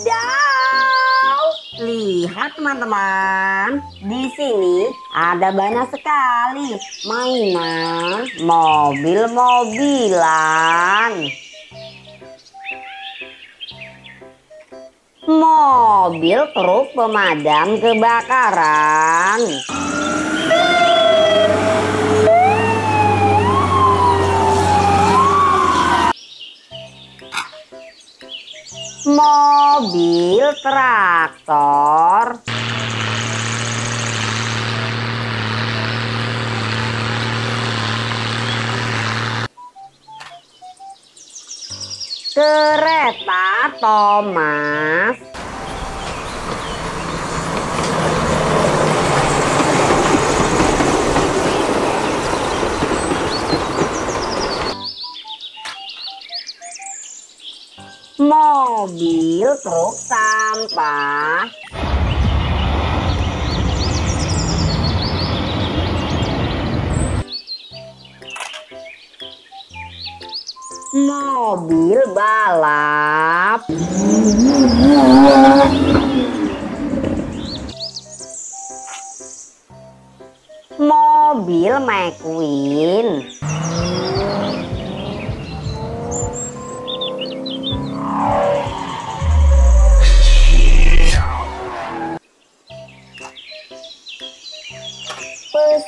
Wadidaw! Lihat teman-teman, di sini ada banyak sekali mainan mobil-mobilan. Mobil truk pemadam kebakaran. Traktor. Kereta Thomas. Mobil truk sampah mobil balap. Mobil McQueen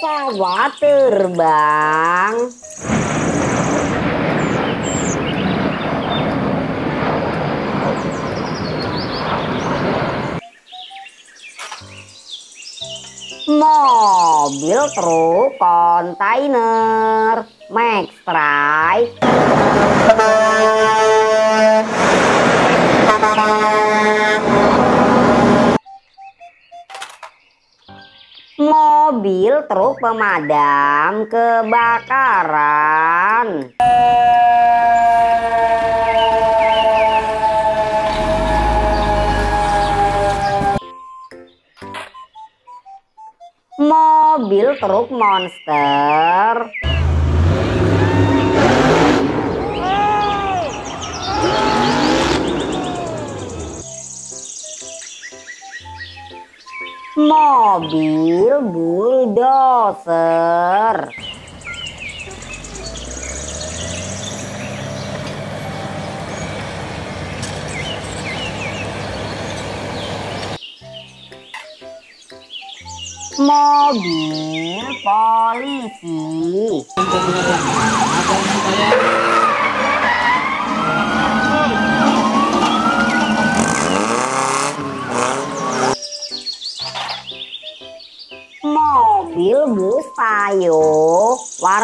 pesawat terbang mobil truk kontainer. Max Strike mobil truk pemadam kebakaran. Mobil truk monster mobil bulldozer. Mobil polisi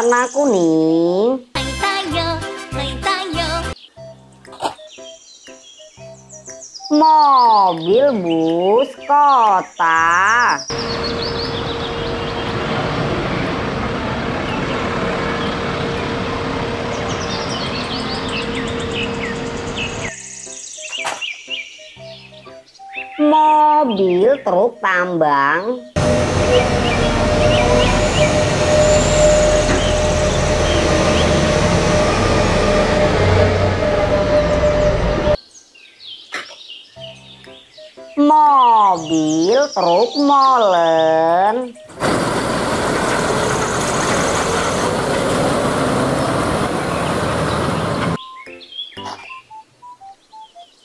warna kuning mobil bus kota. Mobil truk tambang mobil truk molen.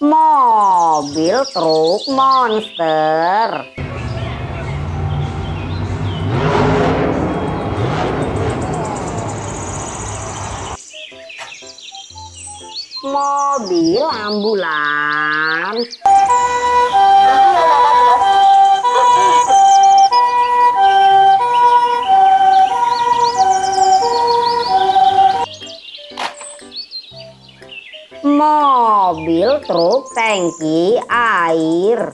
Mobil truk monster. Mobil ambulans truk tangki air.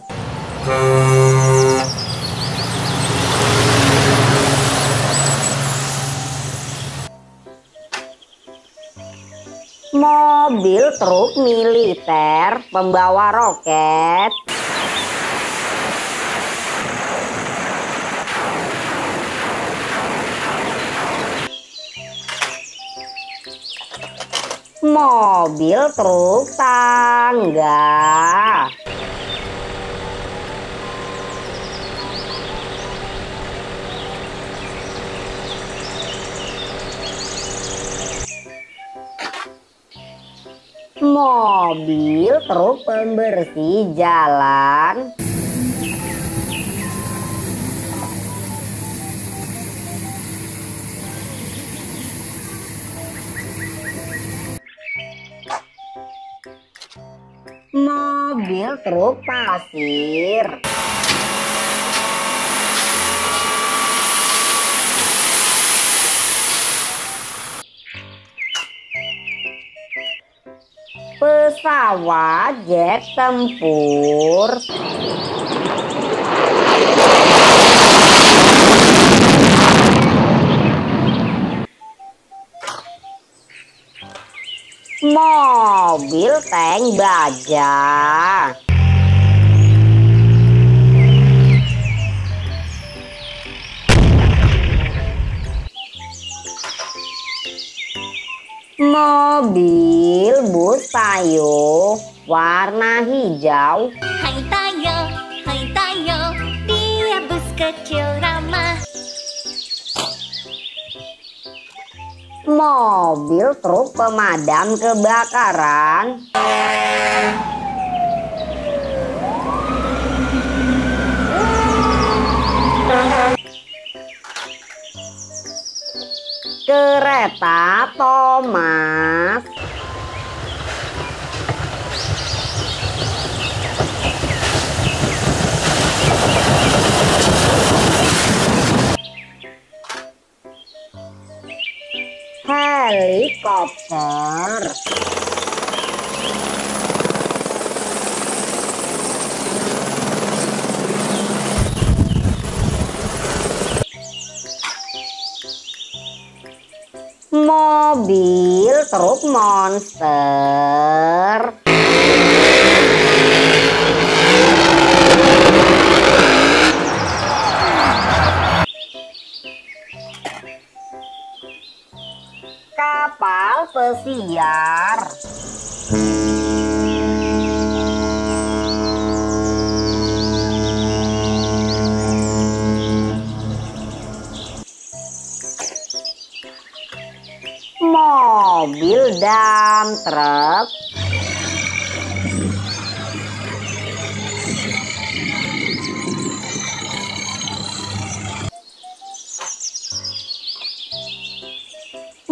Mobil truk militer pembawa roket mobil, truk, tangga. Mobil, truk pembersih jalan, mobil truk pasir. Pesawat jet tempur mobil tank baja. Mobil bus payung warna hijau. Hai Tayo, hai Tayo, dia bus kecil mobil truk pemadam kebakaran. Kereta Thomas helikopter mobil truk monster pesiar mobil dan truk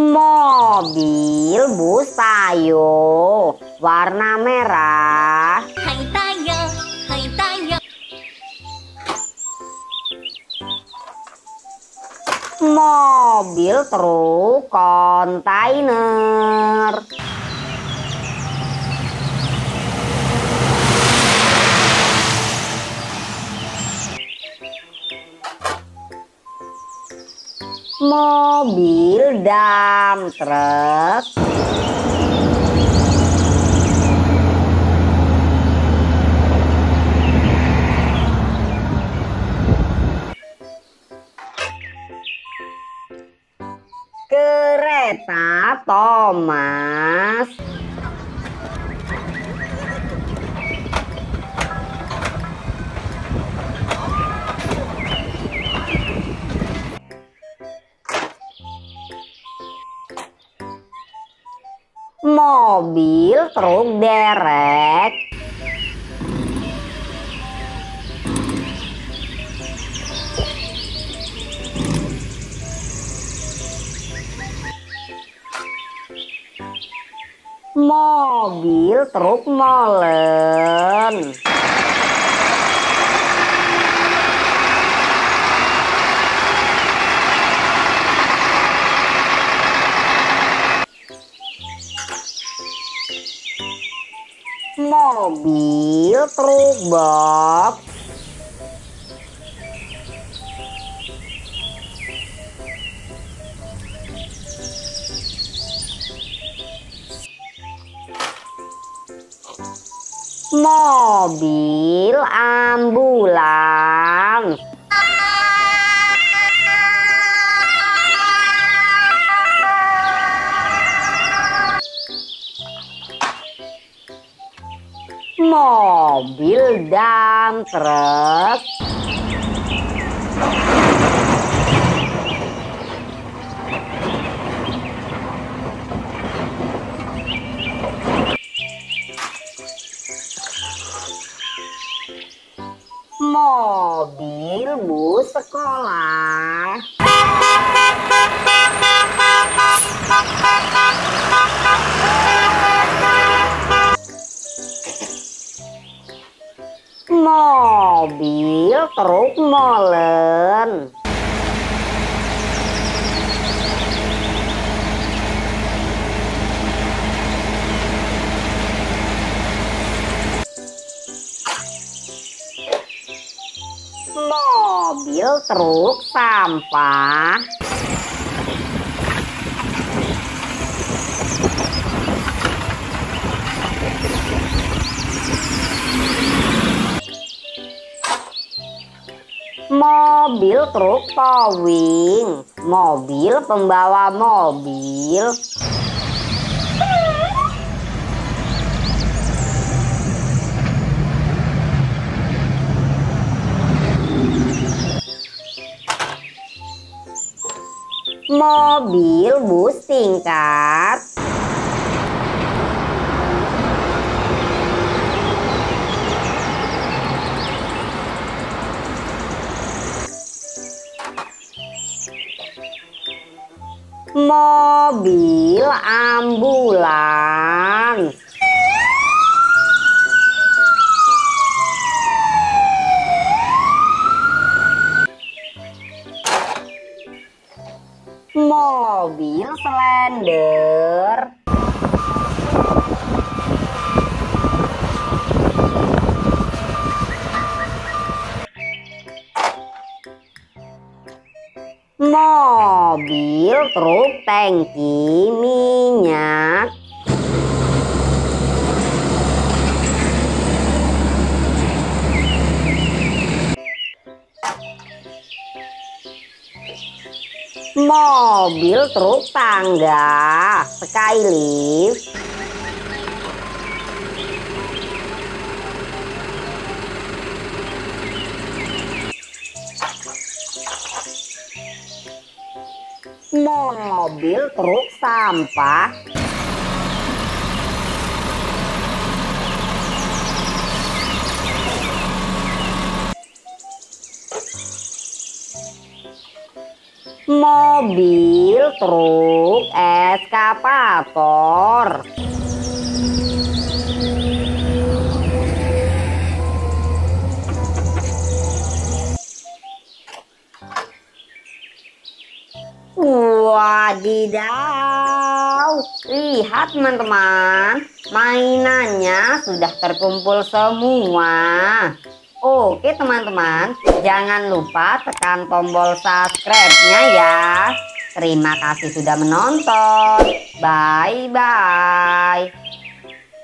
mobil bus payung warna merah. Hai Tayo, hai Tayo, mobil truk kontainer mobil dam truk. Kereta Thomas mobil truk derek. Mobil truk molen box mobil ambulans mobil dan truk mobil truk molen. Mobil truk sampah mobil truk towing. Mobil pembawa mobil. Mobil bus tingkat mobil ambulans mobil slender truk tangki minyak. Mobil truk tangga skylift mobil truk sampah. Mobil truk eskavator Wadidaw, lihat teman-teman, mainannya sudah terkumpul semua. Oke teman-teman, jangan lupa tekan tombol subscribe-nya ya. Terima kasih sudah menonton. Bye-bye.